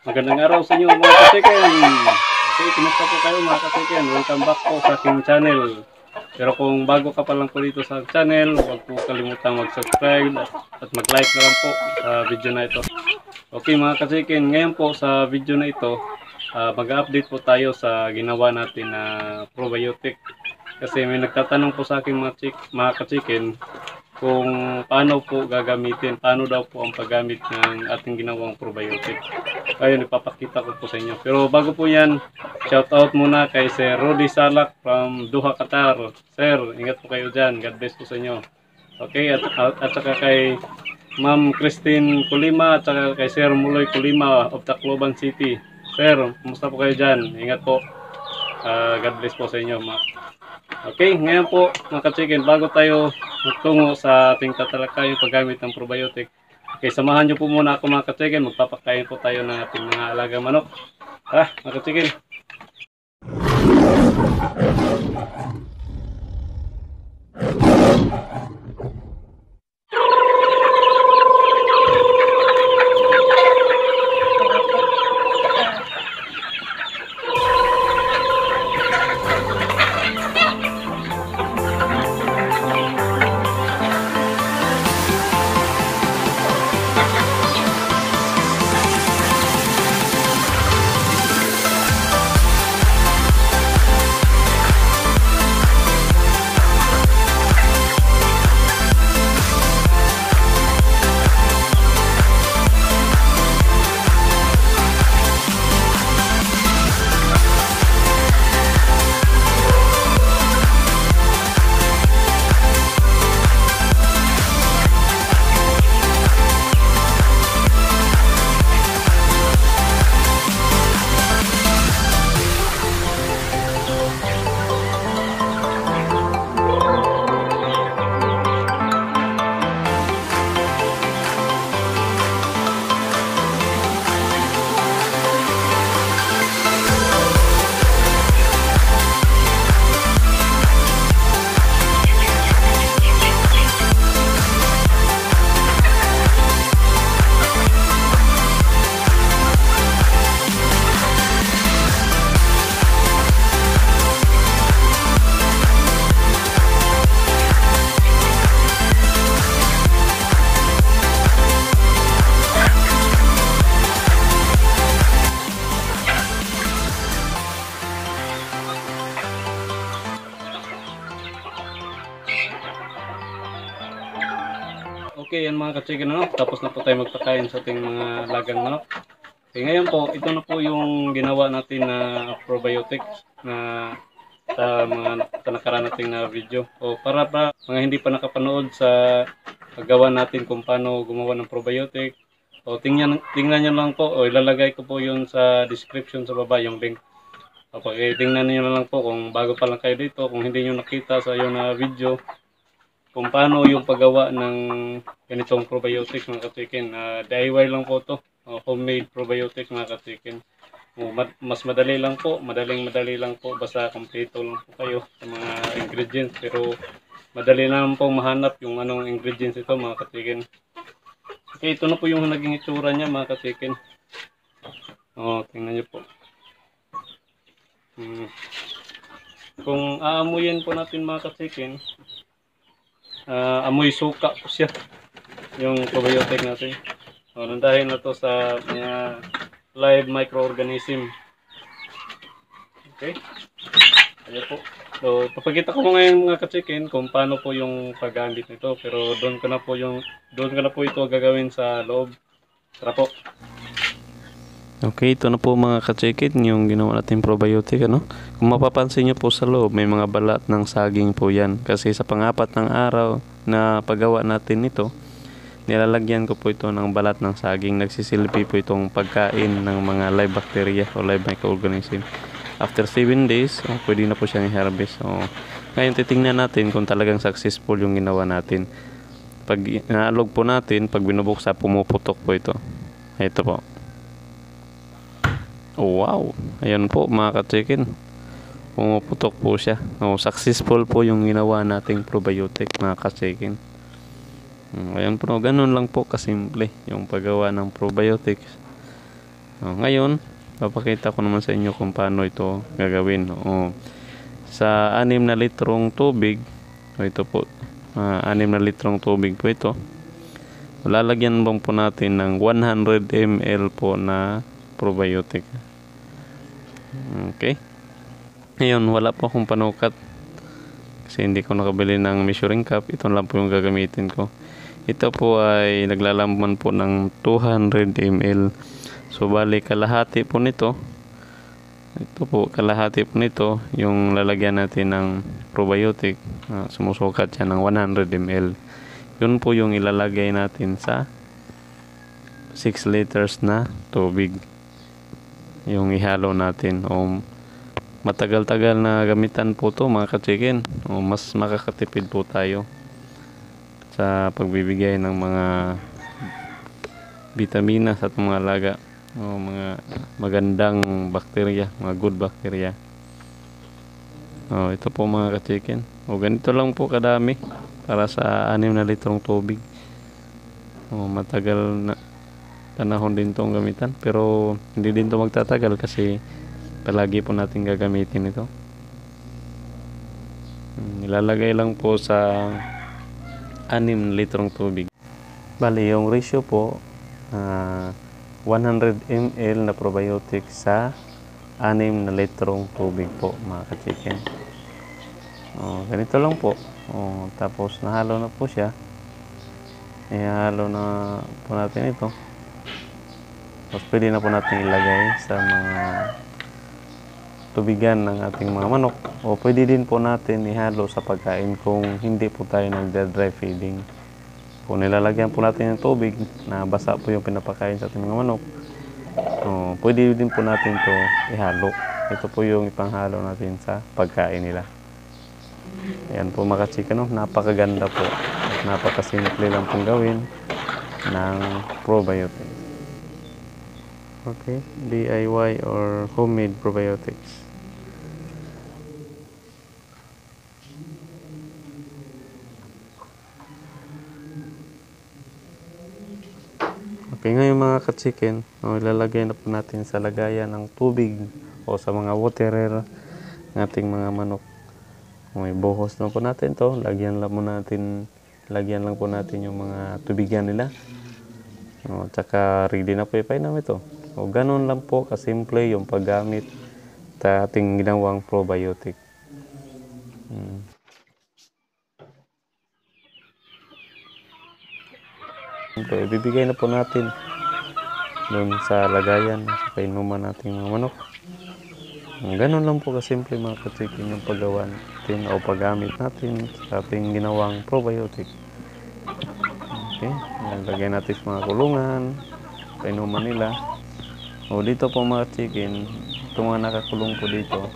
Magandang araw sa inyo mga kasikin. Okay, kumusta po kayo mga kasikin? Welcome back po sa aking channel. Pero kung bago ka pa lang po dito sa channel, huwag po kalimutang mag-subscribe at, mag-like na lang po sa video na ito. Okay mga kasikin, ngayon po sa video na ito, ah, mag-update po tayo sa ginawa natin na probiotic. Kasi may nagtatanong po sa akin mga, chik, mga kachikin kung paano po gagamitin, paano daw po ang paggamit ng ating ginawang probiotic. Ayun, ipapakita ko po sa inyo. Pero bago po yan, shout out muna kay Sir Rudy Salak from Duha, Qatar. Sir, ingat po kayo dyan. God bless po sa inyo. Okay, at, at, at saka kay Ma'am Christine Kulima at saka kay Sir Muloy Kulima of Tacloban City. Sir, kumusta po kayo dyan? Ingat po. Ah, God bless po sa inyo. Ma. Okay, ngayon po mga ka-chicken, bago tayo magtungo sa ating tatalakay yung paggamit ng probiotic, okay, samahan nyo po muna ako mga ka-chicken, magpapakain po tayo ng ating mga alaga manok. Tara, mga ka-chicken. Okay, yan mga ka-chicken ano, tapos na po tayo magpakain sa ating mga lagang manok. Okay, ngayon po, ito na po yung ginawa natin na probiotics na sa mga nakaraan nating na video. O para pa mga hindi pa nakapanood sa paggawa natin kung paano gumawa ng probiotic. O tingnan, tingnan nyo lang po, o ilalagay ko po yun sa description sa baba yung link. Okay, tingnan niyo na lang po kung bago pa lang kayo dito, kung hindi nyo nakita sa yung na video, kung paano yung paggawa ng ganitong probiotics mga katikin. Uh, DIY lang po to. Uh, homemade probiotics mga katikin. Uh, ma- mas madali lang po. Madaling madali lang po. Basta kompleto lang po kayo sa mga ingredients. Pero madali lang po mahanap yung anong ingredients ito mga katikin. Okay, ito na po yung naging itsura niya mga katikin. Oh, tingnan niyo po. Hmm. Kung aamuyin po natin mga katikin, ah, amoy suka po siya yung probiotic natin. O, dahil na to sa mga live microorganism. Okay? Ayan po. So, papakita ko ngayon mga ka-chicken kung paano po yung paggamit nito. Pero doon ko na po yung doon ko na po ito gagawin sa loob. Tara po. Okay, ito na po mga ka-check-in yung ginawa natin probiotic ano. Kung mapapansin nyo po sa loob, may mga balat ng saging po yan. Kasi sa pangapat ng araw na paggawa natin ito, nilalagyan ko po ito ng balat ng saging. Nagsisilbi po itong pagkain ng mga live bacteria o live microorganism. After 7 days, oh, pwede na po siyang i-harvest. So, ngayon titingnan natin kung talagang successful yung ginawa natin. Pag inaalog po natin, pag binubuksa, pumuputok po ito. Ito po. Oh, wow. Ayan po mga ka-chicken. Pumuputok po siya. Oh, successful po yung ginawa nating probiotic mga ka-chicken. Mm, Ayan po, ganun lang po kasimple yung paggawa ng probiotics. Oh, ngayon, papakita ko naman sa inyo kung paano ito gagawin. O, sa 6 na litrong tubig, o ito po, ah, 6 na litrong tubig po ito. Lalagyan bang po natin ng 100 ml po na probiotic. Okay. Ngayon, wala po akong panukat. Kasi hindi ko nakabili ng measuring cup. Ito lang po yung gagamitin ko. Ito po ay naglalaman po ng 200 ml. So, bali kalahati po nito. Ito po, kalahati po nito. Yung lalagyan natin ng probiotic. Ah, sumusukat siya ng 100 ml. Yun po yung ilalagay natin sa 6 liters na tubig. Yung ihalo natin. O matagal-tagal na gamitan po to mga ka-chicken. O mas makakatipid po tayo sa pagbibigay ng mga vitamina sa ating mga alaga o mga magandang bakterya, mga good bacteria. Oh, ito po mga ka-chicken. O ganito lang po kadami para sa 6 na litrong tubig. O matagal na panahon din tong gamitan pero hindi din to magtatagal kasi palagi po natin gagamitin ito. Hmm, Nilalagay lang po sa 6 litrong tubig. Bali, yung ratio po, ah, 100 ml na probiotic sa 6 na litrong tubig po, mga ka-chicken. Oh, ganito lang po. Oh, tapos nahalo na po siya. Ihalo na po natin ito. Tapos pwede na po natin ilagay sa mga tubigan ng ating mga manok. O pwede din po natin ihalo sa pagkain kung hindi po tayo nagda-dry feeding. Kung nilalagyan po natin ng tubig na basa po yung pinapakain sa ating mga manok, o, pwede din po natin to ihalo. Ito po yung ipanghalo natin sa pagkain nila. Ayan po mga chika, no? napakaganda po. Napakasimple lang pong gawin ng probiotics. Okay, DIY or homemade probiotics. Okay, ngayon mga ka-chicken, oh, ilalagay na po natin sa lagayan ng tubig o sa mga waterer ng ating mga manok. Okay, buhos na po natin to. Lagyan lang po natin, lagyan lang po natin yung mga tubigan nila. O, tsaka ready na po ipainom ito. O, ganun lang po kasimple yung paggamit sa ating ginawang probiotic. Mm. Ito, ibibigay na po natin doon sa lagayan sa kainuman nating mga manok. Ganun lang po kasimple mga kachikin yung paggawa natin o paggamit natin sa ating ginawang probiotic. Okay, lagay natin sa mga kulungan, kainuman nila. O dito po mga chicken, itong mga nakakulong po dito,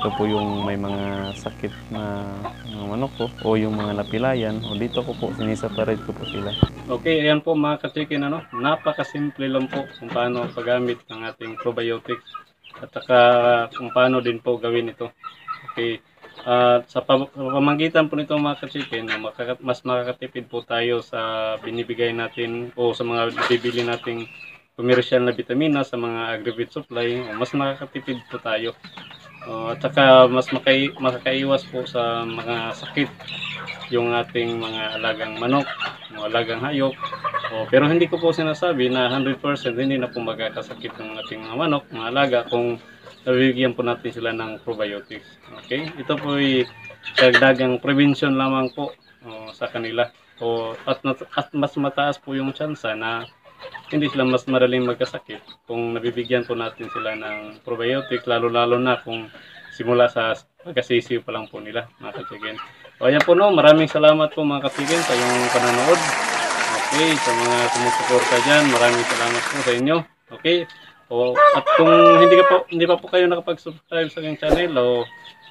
ito po yung may mga sakit na mga manok po o yung mga napilayan o dito ko po siniseparate ko po sila. Okay, ayan po mga ka-chicken, ano? Napakasimple lang po kung paano paggamit ng ating probiotics at saka kung paano din po gawin ito. Okay. At sa pam- sa pamamagitan po nito mga makaka- mas makakatipid po tayo sa binibigay natin o sa mga bibili nating commercial na vitamina sa mga agri-vet supply, mas makakatipid po tayo. O, at saka mas makai- makakaiwas po sa mga sakit yung ating mga alagang manok, mga alagang hayop. O, pero hindi ko po sinasabi na 100% hindi na po magkakasakit ng ating mga manok, mga alaga kung nabibigyan po natin sila ng probiotics. Okay? Ito po ay dagdagang prevention lamang po o, sa kanila. O, at, at mas mataas po yung tsansa na hindi sila mas madaling magkasakit kung nabibigyan po natin sila ng probiotics, lalo-lalo na kung simula sa pagkasisiw pa lang po nila, mga katigen. O ayan po no, maraming salamat po mga katigen sa iyong panonood. Okay, sa mga sumusuporta dyan, maraming salamat po sa inyo. Okay, o, at kung hindi, ka po, hindi pa po kayo nakapag-subscribe sa aking channel, o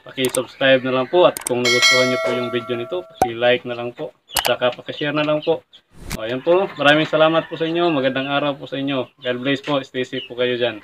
paki-subscribe na lang po at kung nagustuhan niyo po yung video nito, paki-like na lang po at saka paki-share na lang po. O, po, maraming salamat po sa inyo, magandang araw po sa inyo. God bless po, stay safe po kayo dyan.